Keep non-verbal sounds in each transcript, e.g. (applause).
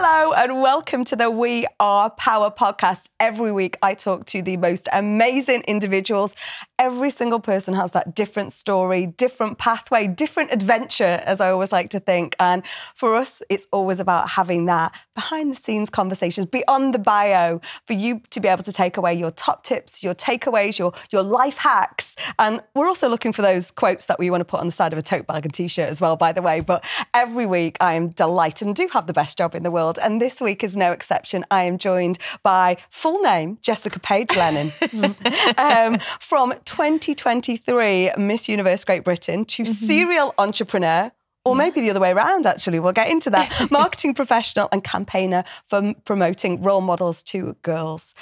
Hello and welcome to the We Are Power podcast. Every week I talk to the most amazing individuals. Every single person has that different story, different pathway, different adventure, as I always like to think. And for us, it's always about having that behind the scenes conversations beyond the bio for you to be able to take away your top tips, your takeaways, your, your life hacks. And we're also looking for those quotes that we want to put on the side of a tote bag and t shirt as well, by the way. But every week I am delighted and do have the best job in the world. And this week is no exception. I am joined by full name Jessica Page Lennon (laughs) um, from 2023 Miss Universe Great Britain to mm-hmm. serial entrepreneur. Or maybe the other way around, actually. We'll get into that. (laughs) Marketing professional and campaigner for promoting role models to girls.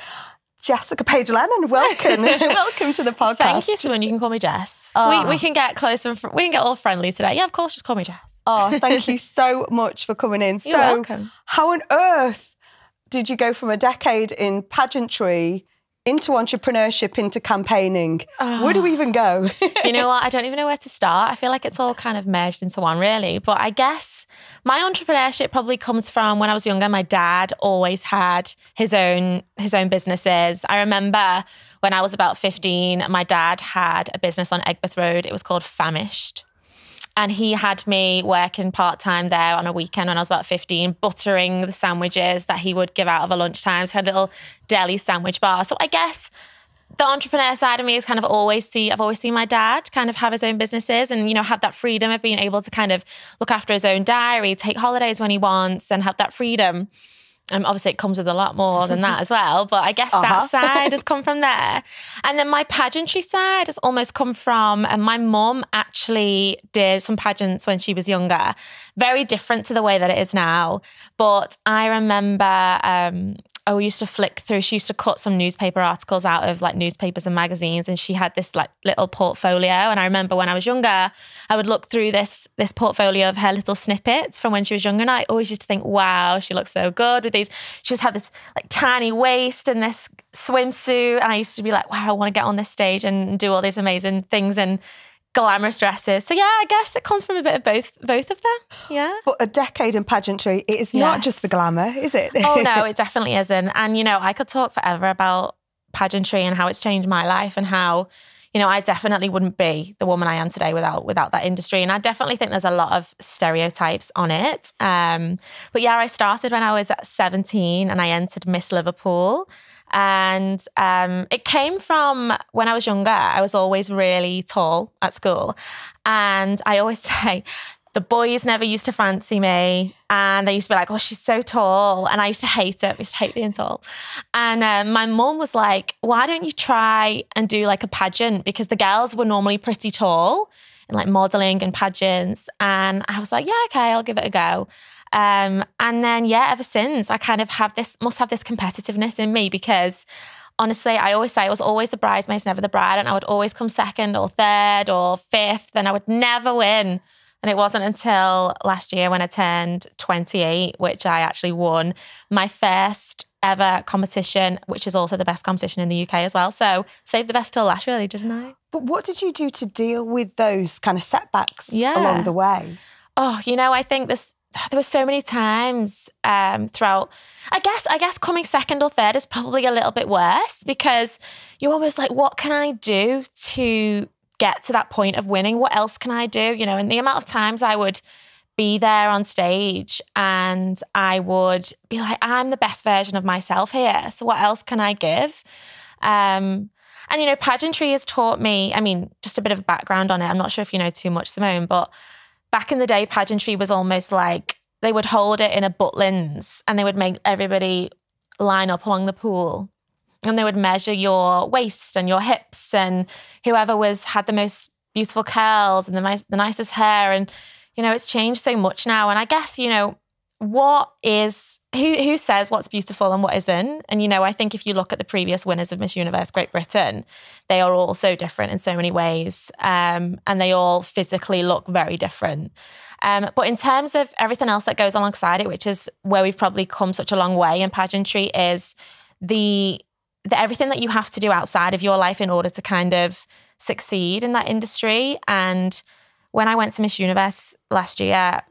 Jessica Page Lennon, welcome. (laughs) welcome to the podcast. Thank you, Simone. You can call me Jess. Oh. We, we can get close and fr- we can get all friendly today. Yeah, of course, just call me Jess. Oh, thank you (laughs) so much for coming in. You're so, welcome. how on earth did you go from a decade in pageantry into entrepreneurship, into campaigning? Oh. Where do we ah. even go? (laughs) you know what? I don't even know where to start. I feel like it's all kind of merged into one, really. But I guess my entrepreneurship probably comes from when I was younger. My dad always had his own his own businesses. I remember when I was about 15, my dad had a business on Egbert Road. It was called Famished. And he had me working part time there on a weekend when I was about 15, buttering the sandwiches that he would give out of a lunchtime. So had a little deli sandwich bar. So I guess the entrepreneur side of me is kind of always see I've always seen my dad kind of have his own businesses and you know have that freedom of being able to kind of look after his own diary, take holidays when he wants and have that freedom. Um, obviously, it comes with a lot more than that as well. But I guess uh-huh. that side has (laughs) come from there. And then my pageantry side has almost come from, and my mum actually did some pageants when she was younger. Very different to the way that it is now. But I remember um, we used to flick through. She used to cut some newspaper articles out of like newspapers and magazines, and she had this like little portfolio. And I remember when I was younger, I would look through this this portfolio of her little snippets from when she was younger, and I always used to think, wow, she looks so good with these. She just had this like tiny waist and this swimsuit, and I used to be like, wow, I want to get on this stage and do all these amazing things and glamorous dresses. So yeah, I guess it comes from a bit of both both of them. Yeah. But a decade in pageantry, it is yes. not just the glamour, is it? oh no, (laughs) it definitely isn't. And you know, I could talk forever about pageantry and how it's changed my life and how you know, I definitely wouldn't be the woman I am today without without that industry. And I definitely think there's a lot of stereotypes on it. Um, but yeah, I started when I was 17 and I entered Miss Liverpool. And um, it came from when I was younger, I was always really tall at school. And I always (laughs) say, the boys never used to fancy me and they used to be like, oh, she's so tall. And I used to hate it. I used to hate being tall. And um, my mum was like, why don't you try and do like a pageant? Because the girls were normally pretty tall and like modeling and pageants. And I was like, yeah, okay, I'll give it a go. Um, and then, yeah, ever since, I kind of have this, must have this competitiveness in me because honestly, I always say I was always the bridesmaid, never the bride. And I would always come second or third or fifth, and I would never win. And it wasn't until last year when I turned 28, which I actually won my first ever competition, which is also the best competition in the UK as well. So saved the best till last, really, didn't I? But what did you do to deal with those kind of setbacks yeah. along the way? Oh, you know, I think this there were so many times um, throughout. I guess I guess coming second or third is probably a little bit worse because you're almost like, what can I do to get to that point of winning? What else can I do? You know, and the amount of times I would be there on stage and I would be like, I'm the best version of myself here. So what else can I give? Um, and you know, pageantry has taught me. I mean, just a bit of background on it. I'm not sure if you know too much, Simone, but back in the day, pageantry was almost like they would hold it in a Butlins and they would make everybody line up along the pool and they would measure your waist and your hips and whoever was had the most beautiful curls and the, the nicest hair. And you know it's changed so much now. And i guess you know what is who who says what's beautiful and what isn't? And you know i think if you look at the previous winners of miss universe great britain they are all so different in so many ways um, and they all physically look very different. Um, but in terms of everything else that goes alongside it which is where we've probably come such a long way in pageantry is the, the everything that you have to do outside of your life in order to kind of succeed in that industry and when i went to miss universe last year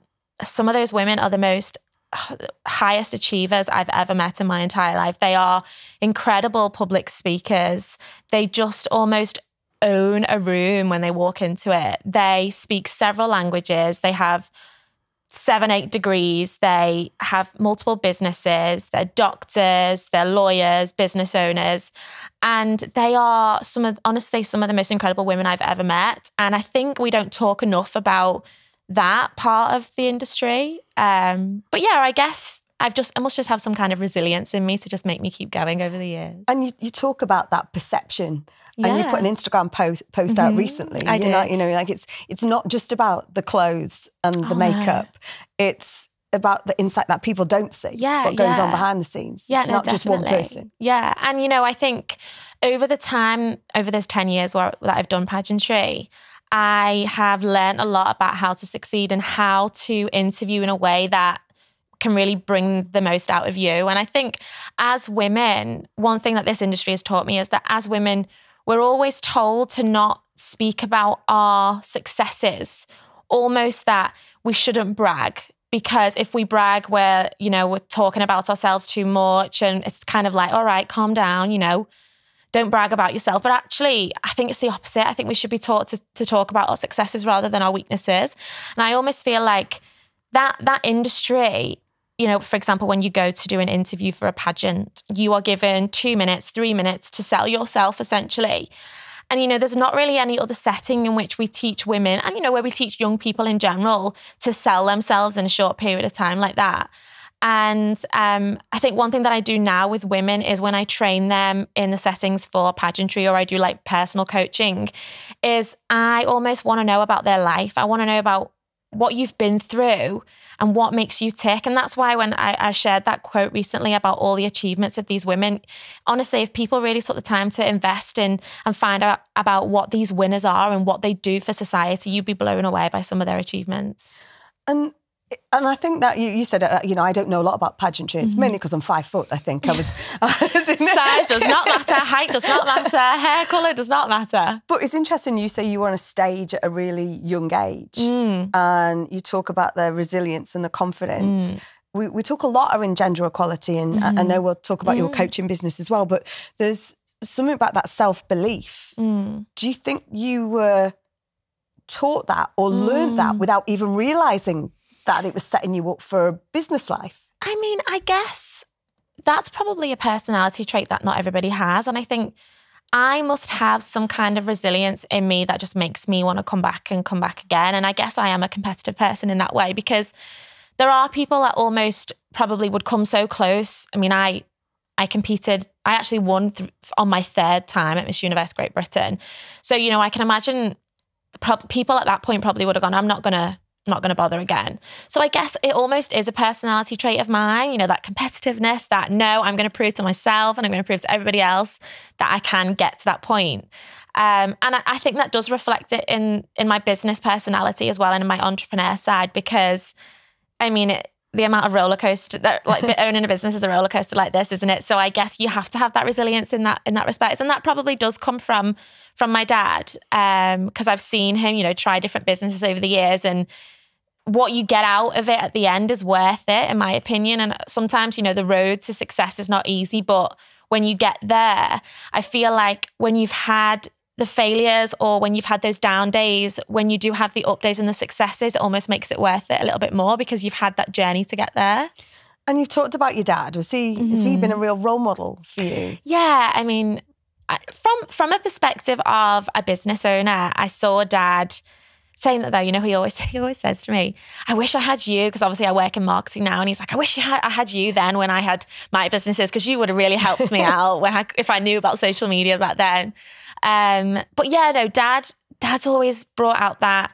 some of those women are the most highest achievers I've ever met in my entire life. They are incredible public speakers. They just almost own a room when they walk into it. They speak several languages. They have seven, eight degrees. They have multiple businesses. They're doctors, they're lawyers, business owners. And they are some of, honestly, some of the most incredible women I've ever met. And I think we don't talk enough about that part of the industry. Um, but yeah, I guess I've just I must just have some kind of resilience in me to just make me keep going over the years. And you, you talk about that perception. Yeah. And you put an Instagram post post mm-hmm. out recently. I did. Know, you know, like it's it's not just about the clothes and the oh, makeup. No. It's about the insight that people don't see. Yeah, what goes yeah. on behind the scenes. Yeah, it's no, not definitely. just one person. Yeah, and you know, I think over the time, over those ten years where, that I've done pageantry, I have learned a lot about how to succeed and how to interview in a way that can really bring the most out of you. And I think as women, one thing that this industry has taught me is that as women, we're always told to not speak about our successes, almost that we shouldn't brag. Because if we brag, we're, you know, we're talking about ourselves too much. And it's kind of like, all right, calm down, you know, don't brag about yourself. But actually, I think it's the opposite. I think we should be taught to, to talk about our successes rather than our weaknesses. And I almost feel like that that industry you know, for example, when you go to do an interview for a pageant, you are given two minutes, three minutes to sell yourself essentially. And, you know, there's not really any other setting in which we teach women and, you know, where we teach young people in general to sell themselves in a short period of time like that. And um, I think one thing that I do now with women is when I train them in the settings for pageantry or I do like personal coaching, is I almost want to know about their life. I want to know about what you've been through and what makes you tick. And that's why when I, I, shared that quote recently about all the achievements of these women, honestly, if people really took the time to invest in and find out about what these winners are and what they do for society, you'd be blown away by some of their achievements. And and I think that you, you said, uh, you know, I don't know a lot about pageantry. It's mm-hmm. mainly because I'm five foot, I think. I was. (laughs) I was (laughs) Size does not matter, height does not matter, hair colour does not matter. But it's interesting you say you were on a stage at a really young age mm. and you talk about the resilience and the confidence. Mm. We, we talk a lot around gender equality, and mm-hmm. I, I, know we'll talk about mm. your coaching business as well, but there's something about that self belief. Mm. Do you think you were taught that or learned that mm. without even realizing that it was setting you up for a business life? I mean, I guess that's probably a personality trait that not everybody has. And I think I must have some kind of resilience in me that just makes me want to come back and come back again. And I guess I am a competitive person in that way because there are people that almost probably would come so close. I mean, I I competed. I actually won on my third time at Miss Universe Great Britain. So you know, I can imagine people at that point probably would have gone, "I'm not gonna not going to bother again. So I guess it almost is a personality trait of mine, you know, that competitiveness, that no, I'm going to prove to myself and I'm going to prove to everybody else that I can get to that point. Um, and I, I, think that does reflect it in in my business personality as well and in my entrepreneur side because, I mean, it, the amount of roller coaster that like (laughs) owning a business is a roller coaster like this, isn't it? So I guess you have to have that resilience in that in that respect, and that probably does come from from my dad because um, I've seen him, you know, try different businesses over the years and what you get out of it at the end is worth it, in my opinion. And sometimes, you know, the road to success is not easy, but when you get there, I feel like when you've had the failures or when you've had those down days, when you do have the up days and the successes, it almost makes it worth it a little bit more because you've had that journey to get there. And you've talked about your dad. Was he mm-hmm. has he been a real role model for you? Yeah, I mean, from from a perspective of a business owner, I saw dad saying that though, you know, he always (laughs) he always says to me, "I wish I had you," because obviously I work in marketing now, and he's like, "I wish had, I had you then when I had my businesses, because you would have really helped me (laughs) out when I, if I knew about social media back then." Um, but yeah, no, dad, dad's always brought out that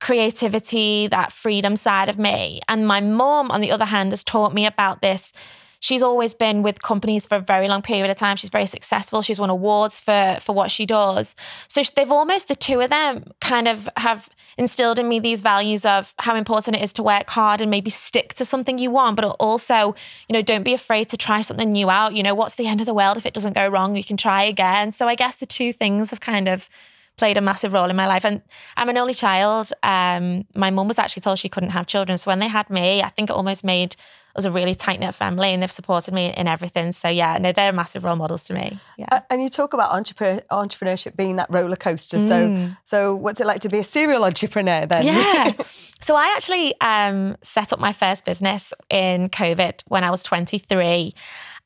creativity, that freedom side of me, and my mom, on the other hand, has taught me about this she's always been with companies for a very long period of time. She's very successful. She's won awards for for what she does. So they've almost the two of them kind of have instilled in me these values of how important it is to work hard and maybe stick to something you want, but also, you know, don't be afraid to try something new out. You know, what's the end of the world if it doesn't go wrong? You can try again. So I guess the two things have kind of played a massive role in my life. And I'm an only child. Um, my mum was actually told she couldn't have children. So when they had me, I think it almost made was a really tight knit family and they've supported me in everything. So yeah, no, they're massive role models to me. Yeah. Uh, and you talk about entrepreneur, entrepreneurship being that roller coaster. Mm. So so what's it like to be a serial entrepreneur then? Yeah. (laughs) so I actually um, set up my first business in COVID when I was 23.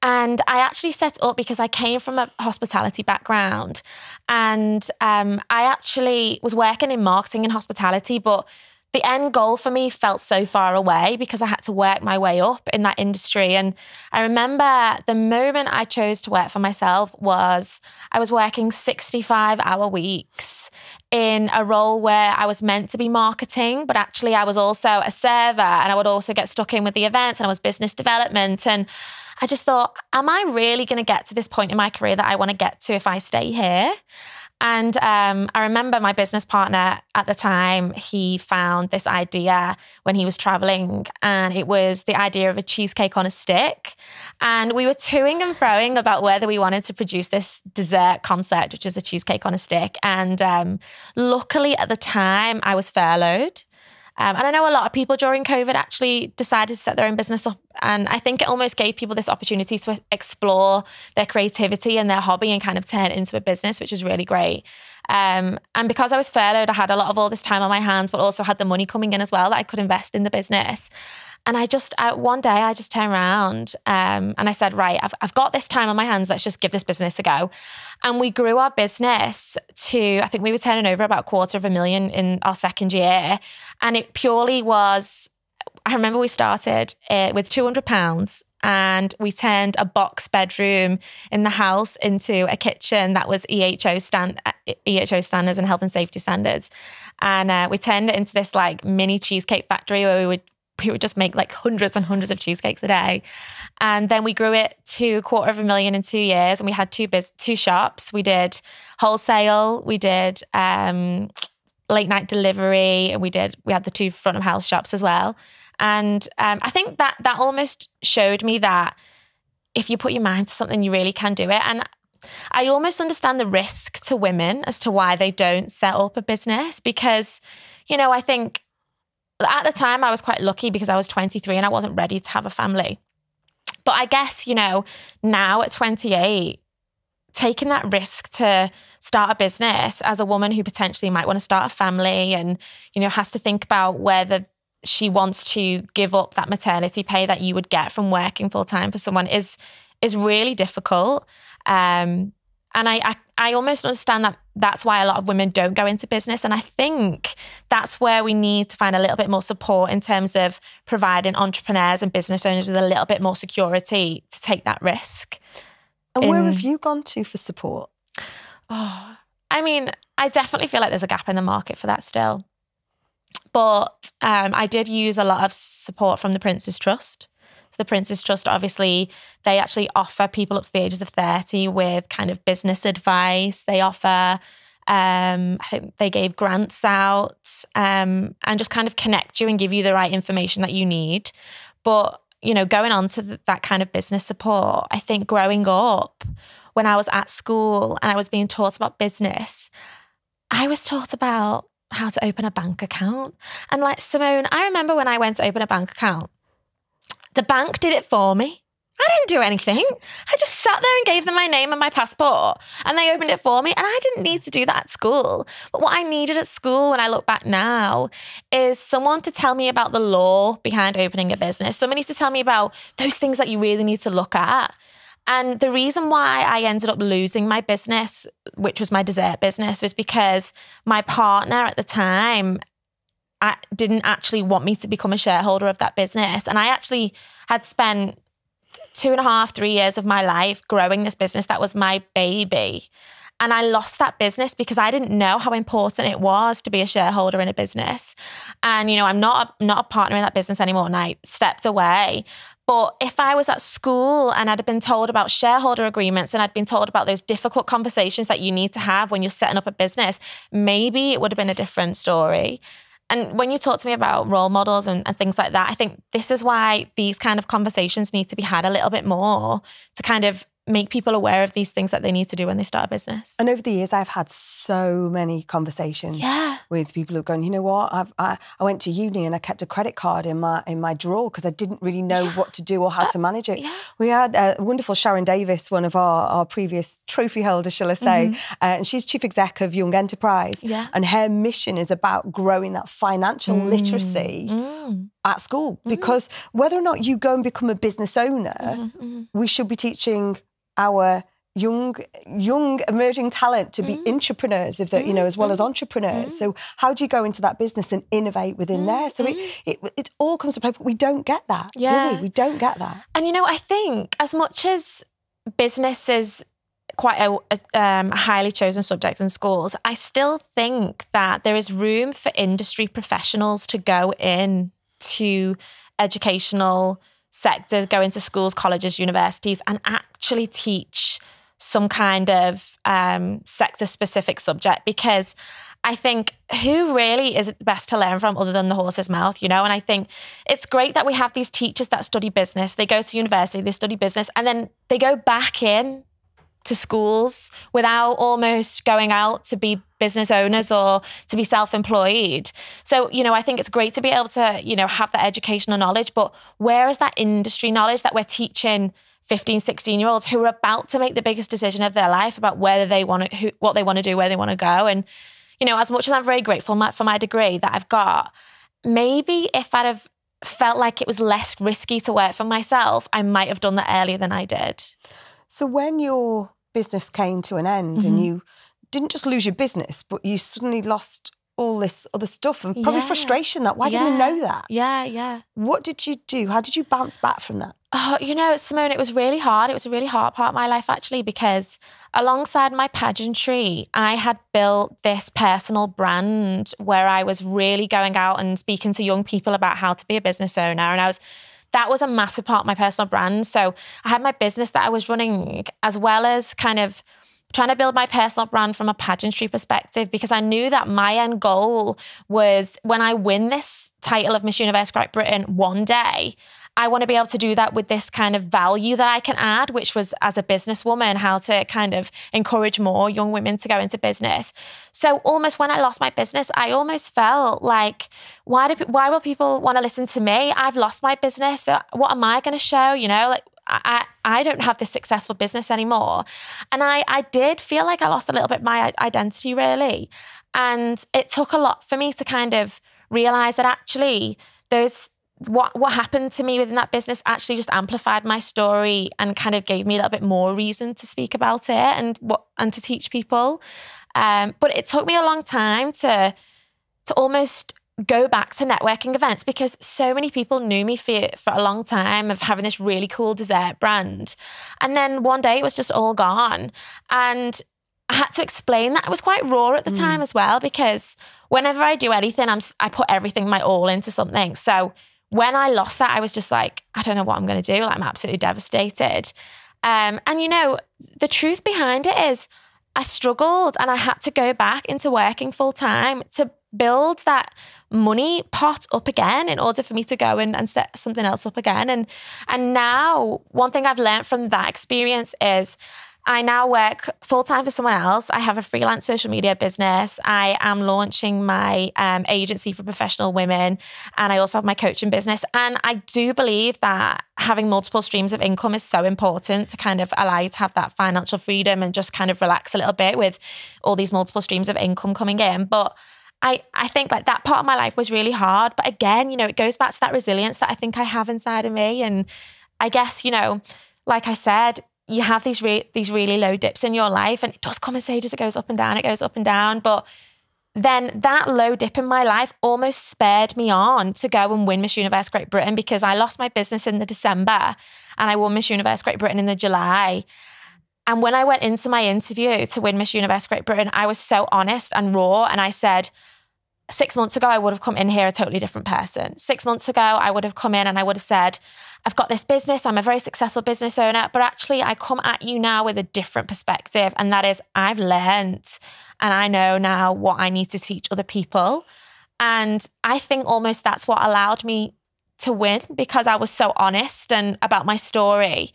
And I actually set up because I came from a hospitality background. And um, I actually was working in marketing and hospitality, but the end goal for me felt so far away because I had to work my way up in that industry. And I remember the moment I chose to work for myself was I was working 65 hour weeks in a role where I was meant to be marketing, but actually I was also a server and I would also get stuck in with the events and I was business development. And I just thought, am I really going to get to this point in my career that I want to get to if I stay here? And um, I remember my business partner at the time, he found this idea when he was traveling, and it was the idea of a cheesecake on a stick. And we were toing and froing about whether we wanted to produce this dessert concept, which is a cheesecake on a stick. And um, luckily at the time, I was furloughed. Um, and I know a lot of people during COVID actually decided to set their own business up. And I think it almost gave people this opportunity to explore their creativity and their hobby and kind of turn it into a business, which was really great. Um, and because I was furloughed, I had a lot of all this time on my hands, but also had the money coming in as well that I could invest in the business. And I just, I, one day I just turned around um, and I said, right, I've, I've got this time on my hands. Let's just give this business a go. And we grew our business to, I think we were turning over about a quarter of a million in our second year. And it purely was, I remember we started uh, with 200 pounds and we turned a box bedroom in the house into a kitchen that was EHO stand EHO standards and health and safety standards, and uh, we turned it into this like mini cheesecake factory where we would we would just make like hundreds and hundreds of cheesecakes a day. And then we grew it to a quarter of a million in two years. And we had two biz- two shops. We did wholesale, we did um, late night delivery, and we did we had the two front of house shops as well. And um, I think that that almost showed me that if you put your mind to something, you really can do it. And I almost understand the risk to women as to why they don't set up a business because, you know, I think at the time, I was quite lucky because I was 23 and I wasn't ready to have a family. But I guess, you know, now at 28, taking that risk to start a business as a woman who potentially might want to start a family and, you know, has to think about whether she wants to give up that maternity pay that you would get from working full time for someone is is really difficult. Um, and I, I, I almost understand that that's why a lot of women don't go into business. And I think that's where we need to find a little bit more support in terms of providing entrepreneurs and business owners with a little bit more security to take that risk. And in, where have you gone to for support? Oh, I mean, I definitely feel like there's a gap in the market for that still. But um, I did use a lot of support from the Prince's Trust So the Prince's Trust, obviously, they actually offer people up to the ages of 30 with kind of business advice. They offer, um, I think they gave grants out um, and just kind of connect you and give you the right information that you need. But, you know, going on to that kind of business support, I think growing up, when I was at school and I was being taught about business, I was taught about how to open a bank account. And like Simone, I remember when I went to open a bank account, the bank did it for me. I didn't do anything. I just sat there and gave them my name and my passport, and they opened it for me. And I didn't need to do that at school. But what I needed at school, when I look back now, is someone to tell me about the law behind opening a business. Someone needs to tell me about those things that you really need to look at. And the reason why I ended up losing my business, which was my dessert business, was because my partner at the time uh, didn't actually want me to become a shareholder of that business. And I actually had spent two and a half, three years of my life growing this business that was my baby. And I lost that business because I didn't know how important it was to be a shareholder in a business. And, you know, I'm not a, not a partner in that business anymore. And I stepped away. But if I was at school and I'd been told about shareholder agreements and I'd been told about those difficult conversations that you need to have when you're setting up a business, maybe it would have been a different story. And when you talk to me about role models and, and, things like that, I think this is why these kind of conversations need to be had a little bit more to kind of make people aware of these things that they need to do when they start a business. And over the years, I've had so many conversations Yeah. with people who've gone, you know what, I've, I, I went to uni and I kept a credit card in my in my drawer because I didn't really know what to do or how to manage it. yeah. We had a wonderful Sharon Davis, one of our, our previous trophy holders, shall I say, uh, and she's chief exec of Young Enterprise. Yeah. And her mission is about growing that financial literacy Mm. at school because whether or not you go and become a business owner, Mm-hmm, we should be teaching our young young emerging talent to be mm. entrepreneurs if they you know as well mm. as entrepreneurs. Mm. So how do you go into that business and innovate within there? So it, it it all comes to play but we don't get that do Yeah. we we don't get that. And you know, I think as much as business is quite a, a um, highly chosen subject in schools, I still think that there is room for industry professionals to go in to educational sectors, go into schools, colleges, universities, and actually teach some kind of um, sector specific subject because I think who really is it best to learn from other than the horse's mouth, you know? And I think it's great that we have these teachers that study business. They go to university, they study business, and then they go back in to schools without almost going out to be business owners or to be self-employed. So, you know, I think it's great to be able to, you know, have that educational knowledge, but where is that industry knowledge that we're teaching 15, 16 year olds who are about to make the biggest decision of their life about whether they want to, who, what they want to do, where they want to go. And, you know, as much as I'm very grateful for my degree that I've got, maybe if I'd have felt like it was less risky to work for myself, I might have done that earlier than I did. so when your business came to an end and mm-hmm. you didn't just lose your business but you suddenly lost all this other stuff and probably Yeah. frustration that why didn't you know that Yeah, yeah. what did you do how did you bounce back from that Oh, you know, Simone, it was really hard. It was a really hard part of my life, actually, because alongside my pageantry, I had built this personal brand where I was really going out and speaking to young people about how to be a business owner. And I was, that was a massive part of my personal brand. So I had my business that I was running, as well as kind of trying to build my personal brand from a pageantry perspective because I knew that my end goal was when I win this title of Miss Universe Great Britain one day, I want to be able to do that with this kind of value that I can add, which was as a businesswoman, how to kind of encourage more young women to go into business. So almost when I lost my business, I almost felt like, why do why will people want to listen to me? I've lost my business. So what am I going to show? You know, like I, I don't have this successful business anymore. And I, I did feel like I lost a little bit my identity, really. And it took a lot for me to kind of realize that actually those what what happened to me within that business actually just amplified my story and kind of gave me a little bit more reason to speak about it and what and to teach people. Um, but it took me a long time to to almost go back to networking events because so many people knew me for, for a long time of having this really cool dessert brand. And then one day it was just all gone. And I had to explain that. It was quite raw at the time as well because whenever I do anything, I'm I put everything my all into something. So when I lost that, I was just like, I don't know what I'm going to do. Like I'm absolutely devastated. Um, and you know, the truth behind it is I struggled and I had to go back into working full time to build that money pot up again in order for me to go and, and set something else up again. And and now one thing I've learned from that experience is I now work full time for someone else. I have a freelance social media business. I am launching my um, agency for professional women, and I also have my coaching business. And I do believe that having multiple streams of income is so important to kind of allow you to have that financial freedom and just kind of relax a little bit with all these multiple streams of income coming in. But I, I think like that part of my life was really hard. But again, you know, it goes back to that resilience that I think I have inside of me. And I guess, you know, like I said, you have these re- these really low dips in your life, and it does come in stages. It goes up and down. It goes up and down. But then that low dip in my life almost spurred me on to go and win Miss Universe Great Britain because I lost my business in the December and I won Miss Universe Great Britain in the July. And when I went into my interview to win Miss Universe Great Britain, I was so honest and raw. And I said, six months ago, I would have come in here a totally different person. Six months ago, I would have come in and I would have said, I've got this business, I'm a very successful business owner, but actually, I come at you now with a different perspective. And that is, I've learned and I know now what I need to teach other people. And I think almost that's what allowed me to win because I was so honest and about my story.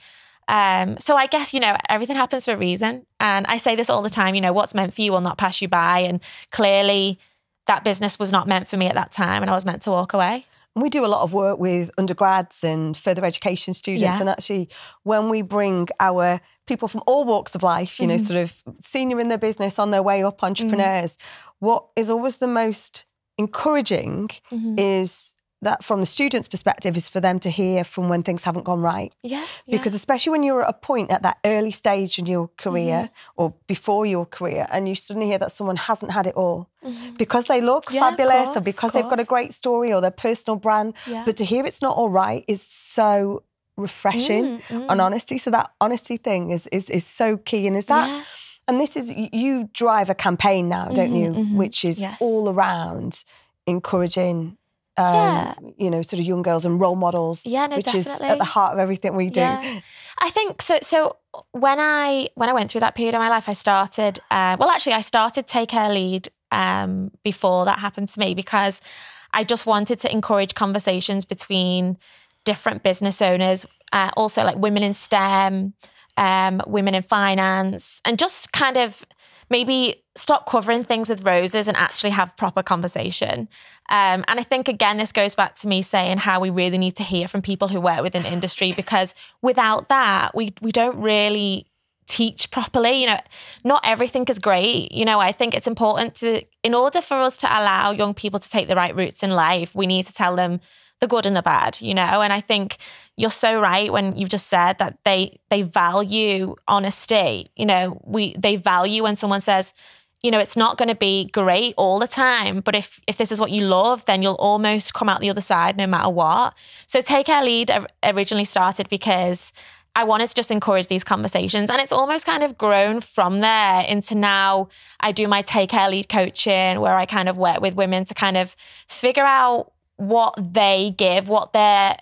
Um, so I guess, you know, everything happens for a reason. And I say this all the time, you know, what's meant for you will not pass you by. And clearly that business was not meant for me at that time and I was meant to walk away. We do a lot of work with undergrads and further education students. Yeah. And actually, when we bring our people from all walks of life, you know, Mm-hmm. sort of senior in their business, on their way up, entrepreneurs, what is always the most encouraging Mm-hmm. is that from the student's perspective is for them to hear from when things haven't gone right. Yeah. Because especially when you're at a point at that early stage in your career Mm-hmm. or before your career and you suddenly hear that someone hasn't had it all because they look Mm-hmm. Yeah, fabulous or because they've got a great story or their personal brand. Yeah. But to hear it's not all right is so refreshing Mm, on honesty. So that honesty thing is is is so key. And is that Yeah. and this is you- drive a campaign now, don't you? Which is Mm-hmm, Yes. all around encouraging um, Yeah. you know, sort of young girls and role models. Yeah, no, which is at the heart of everything we do. Yeah. I think so. So when I when I went through that period of my life, I started. Uh, well, actually, I started Take Her Lead um, before that happened to me because I just wanted to encourage conversations between different business owners, uh, also like women in STEM, um, women in finance, and just kind of maybe stop covering things with roses and actually have proper conversation. Um, and I think again, this goes back to me saying how we really need to hear from people who work within industry because without that, we we don't really teach properly. You know, not everything is great. You know, I think it's important to, in order for us to allow young people to take the right routes in life, we need to tell them the good and the bad, you know? And I think you're so right when you've just said that they they value honesty. You know, we they value when someone says, you know, it's not going to be great all the time, but if if this is what you love, then you'll almost come out the other side no matter what. So Take Her Lead originally started because I wanted to just encourage these conversations. And it's almost kind of grown from there into now I do my Take Her Lead coaching where I kind of work with women to kind of figure out what they give, what their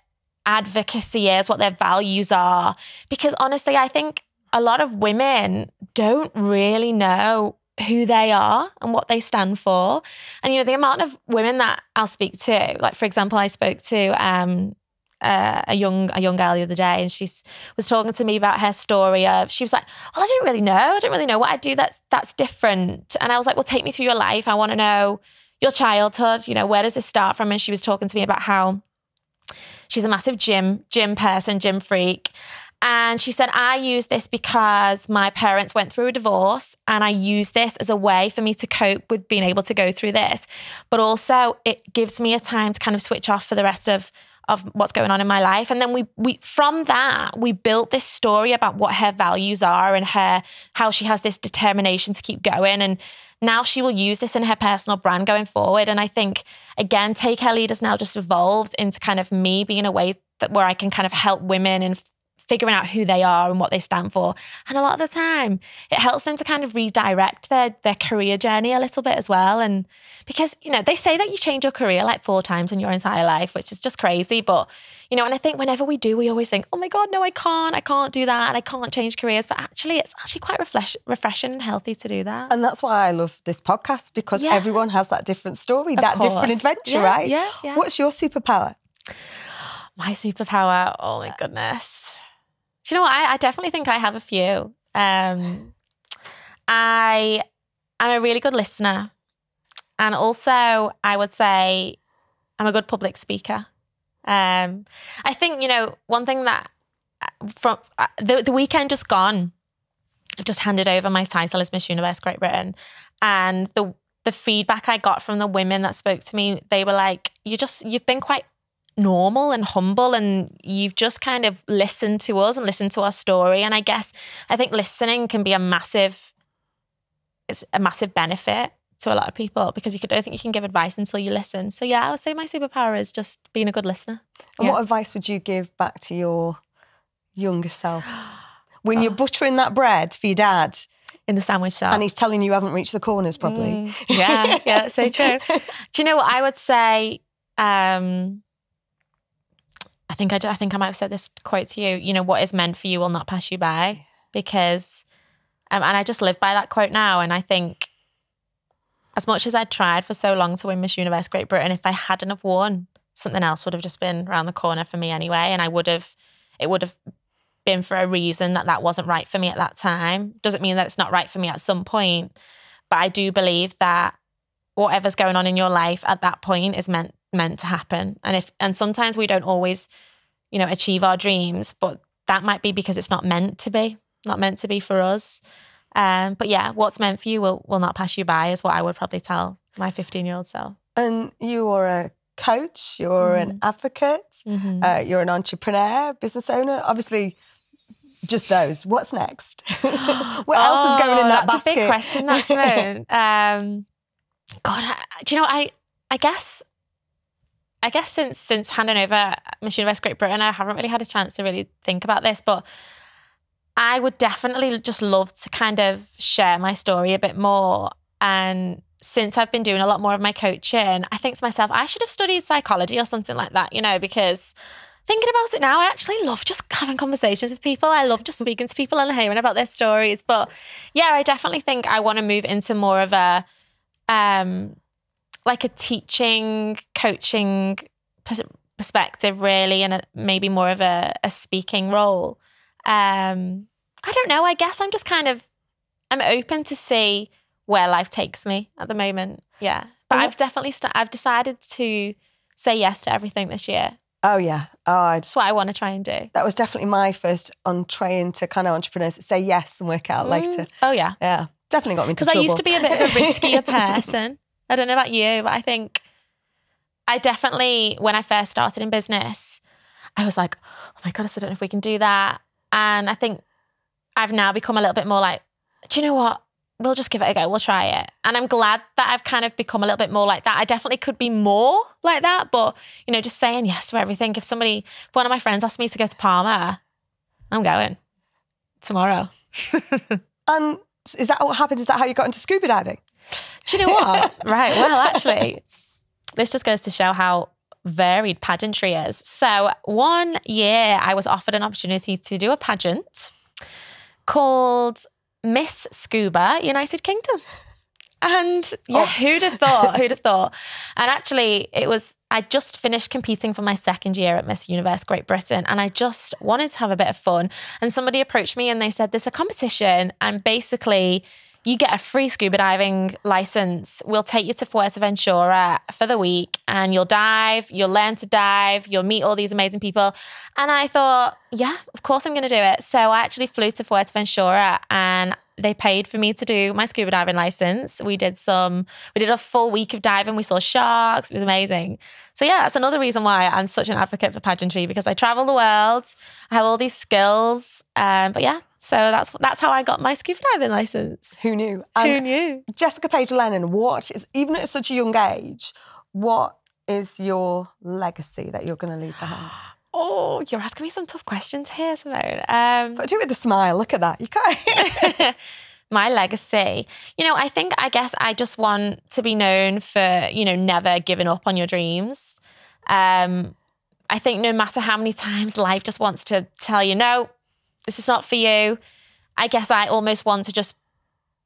advocacy is, what their values are. Because honestly, I think a lot of women don't really know who they are and what they stand for. And you know, the amount of women that I'll speak to, like for example, I spoke to um uh, a young a young girl the other day, and she was talking to me about her story of she was like, "Well, I don't really know. I don't really know what I do that's that's different." And I was like, "Well, take me through your life. I want to know your childhood. You know, where does this start from?" And she was talking to me about how she's a massive gym gym person, gym freak. And she said, I use this because my parents went through a divorce and I use this as a way for me to cope with being able to go through this. But also it gives me a time to kind of switch off for the rest of of what's going on in my life. And then we we from that, we built this story about what her values are and her how she has this determination to keep going. And now she will use this in her personal brand going forward. And I think again, Take Her Lead has now just evolved into kind of me being a way that where I can kind of help women and figuring out who they are and what they stand for. And a lot of the time, it helps them to kind of redirect their their career journey a little bit as well. And because, you know, they say that you change your career like four times in your entire life, which is just crazy. But, you know, and I think whenever we do, we always think, oh my God, no, I can't. I can't do that. And I can't change careers. But actually, it's actually quite refresh- refreshing and healthy to do that. And that's why I love this podcast because Yeah. everyone has that different story, that different adventure, Yeah, right? yeah, yeah. What's your superpower? My superpower, oh my goodness. Do you know what? I, I definitely think I have a few. Um, I I'm a really good listener. And also, I would say I'm a good public speaker. Um, I think, you know, one thing that from uh, the, the weekend just gone, I've just handed over my title as Miss Universe Great Britain. And the the feedback I got from the women that spoke to me, they were like, you just you've been quite normal and humble and you've just kind of listened to us and listened to our story. And I guess I think listening can be a massive it's a massive benefit to a lot of people because you could, I don't think you can give advice until you listen. So yeah, I would say my superpower is just being a good listener. And Yeah. what advice would you give back to your younger self? (gasps) When you're buttering that bread for your dad In the sandwich shop. and he's telling you you haven't reached the corners properly. Mm, yeah, yeah, that's so true. (laughs) Do you know what I would say? Um, I think I, do- I think I might have said this quote to you. You know, what is meant for you will not pass you by, because, um, and I just live by that quote now. And I think, as much as I tried for so long to win Miss Universe Great Britain, if I hadn't have won, something else would have just been around the corner for me anyway, and I would have, it would have been for a reason that that wasn't right for me at that time. Doesn't mean that it's not right for me at some point, but I do believe that whatever's going on in your life at that point is meant meant to happen. And if and sometimes we don't always, you know, achieve our dreams, but that might be because it's not meant to be, not meant to be for us. Um, but yeah, what's meant for you will will not pass you by is what I would probably tell my 15 year old self. And you are a coach, you're mm. an advocate, mm-hmm. uh, you're an entrepreneur, business owner. Obviously, just those. What's next? (laughs) what oh, else is going in that that's basket? That's a big question, that's (laughs) um, God, I, do you know? I I guess I guess since since handing over Miss Universe Great Britain, I haven't really had a chance to really think about this, but I would definitely just love to kind of share my story a bit more. And since I've been doing a lot more of my coaching, I think to myself, I should have studied psychology or something like that, you know, because thinking about it now, I actually love just having conversations with people. I love just speaking to people and hearing about their stories. But yeah, I definitely think I want to move into more of a um like a teaching, coaching perspective, really, and a, maybe more of a, a speaking role. Um, I don't know. I guess I'm just kind of I'm open to see where life takes me at the moment. Yeah, but I've definitely st- I've decided to say yes to everything this year. Oh yeah, oh, that's what I want to try and do. That was definitely my first on train to kind of entrepreneurs say yes and work out mm. later. Oh yeah, yeah, definitely got me into because I used to be a bit of a riskier (laughs) person. I don't know about you, but I think I definitely, when I first started in business, I was like, oh my goodness, I don't know if we can do that. And I think I've now become a little bit more like, do you know what? We'll just give it a go. We'll try it. And I'm glad that I've kind of become a little bit more like that. I definitely could be more like that, but you know, just saying yes to everything. If somebody, if one of my friends asked me to go to Palma, I'm going tomorrow. (laughs) and is that what happened? Is that how you got into scuba diving? Do you know what? (laughs) right. Well, actually, this just goes to show how varied pageantry is. So, one year I was offered an opportunity to do a pageant called Miss Scuba United Kingdom. And yeah, who'd have thought? Who'd have thought? And actually, it was, I just finished competing for my second year at Miss Universe Great Britain. And I just wanted to have a bit of fun. And somebody approached me and they said, There's a competition. And basically, you get a free scuba diving license. We'll take you to Fuerteventura for the week and you'll dive, you'll learn to dive, you'll meet all these amazing people. And I thought, yeah, of course I'm going to do it. So I actually flew to Fuerteventura and they paid for me to do my scuba diving license. We did some, we did a full week of diving. We saw sharks. It was amazing. So yeah, that's another reason why I'm such an advocate for pageantry because I travel the world. I have all these skills. Um, but yeah, so that's that's how I got my scuba diving license. Who knew? And Who knew? Jessica Page Lennon, what is even at such a young age, what is your legacy that you're going to leave behind? (sighs) Oh, you're asking me some tough questions here, Simone. Um, but do it with a smile. Look at that. You can't. (laughs) (laughs) my legacy. You know, I think, I guess I just want to be known for, you know, never giving up on your dreams. Um, I think no matter how many times life just wants to tell you, no, this is not for you. I guess I almost want to just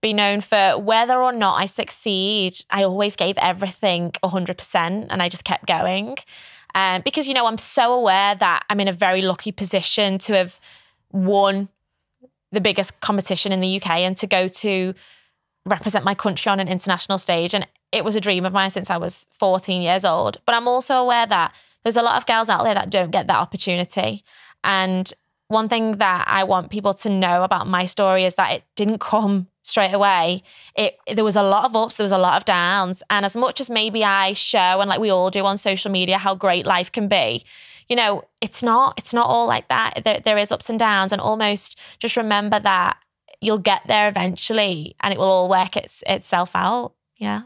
be known for whether or not I succeed, I always gave everything 100% and I just kept going. Um, because, you know, I'm so aware that I'm in a very lucky position to have won the biggest competition in the UK and to go to represent my country on an international stage. And it was a dream of mine since I was 14 years old. But I'm also aware that there's a lot of girls out there that don't get that opportunity. And one thing that I want people to know about my story is that it didn't (laughs) come straight away. It there was a lot of ups, there was a lot of downs, and as much as maybe I show and like we all do on social media how great life can be, you know, it's not it's not all like that. There, there is ups and downs, and almost just remember that you'll get there eventually, and it will all work its, itself out. Yeah.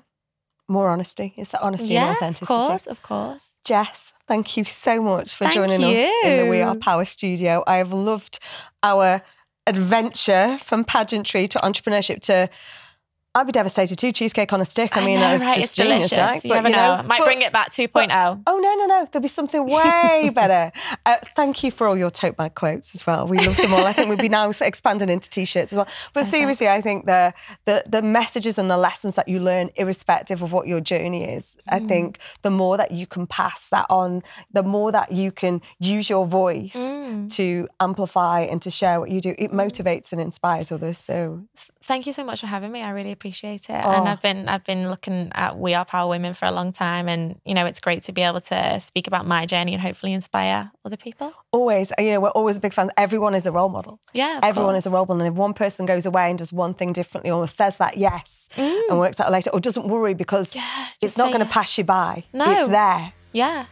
More honesty. It's that honesty yeah, and authenticity. Of course, of course. Jess, thank you so much for thank joining you. us in the We Are Power studio. I have loved our adventure from pageantry to entrepreneurship to I'd be devastated too. Cheesecake on a stick. I, I mean, know, that was right? just it's genius, delicious. right? You never know. Might but- bring it back oh. 2.0. Oh no, no, no! There'll be something way (laughs) better. Uh, thank you for all your tote bag quotes as well. We love them all. I think we'll be now (laughs) expanding into t-shirts as well. But seriously, I think the the the messages and the lessons that you learn, irrespective of what your journey is, I Mm. think the more that you can pass that on, the more that you can use your voice Mm. to amplify and to share what you do, it motivates and inspires others. So Thank you so much for having me. I really appreciate it. Oh. And I've been I've been looking at We Are Power Women for a long time, and you know it's great to be able to speak about my journey and hopefully inspire other people. always, you know, we're always a big fans. Everyone is a role model. Yeah, Everyone is a role model. And if one person goes away and does one thing differently or says that yes and works out later or doesn't worry because Mm. Yeah, it's not going to yes. pass you by. No. It's there. Yeah.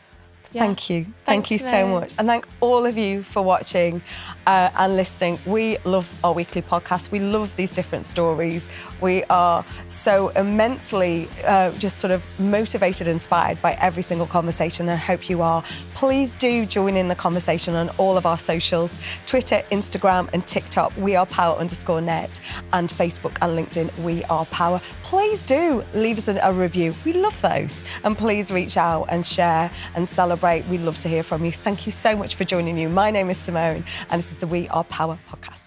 Yeah. Thank you. Thank you so much. And thank all of you for watching uh, and listening. We love our weekly podcast. We love these different stories. We are so immensely uh, just sort of motivated, inspired by every single conversation. I hope you are. Please do join in the conversation on all of our socials Twitter, Instagram, and TikTok. We are power underscore net. And Facebook and LinkedIn, we are power. Please do leave us a, review. We love those. And please reach out and share and celebrate. We'd love to hear from you. Thank you so much for joining you. My name is Simone, and this is the We Are Power podcast.